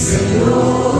Senhor.